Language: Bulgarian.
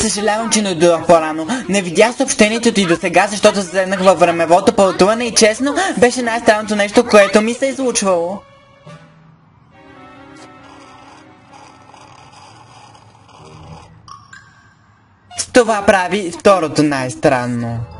Съжалявам, че не дойдох по-рано. Не видях съобщението ти до сега, защото седнах във времевото пътуване и честно беше най-странното нещо, което ми се е случвало. Това прави второто най-странно.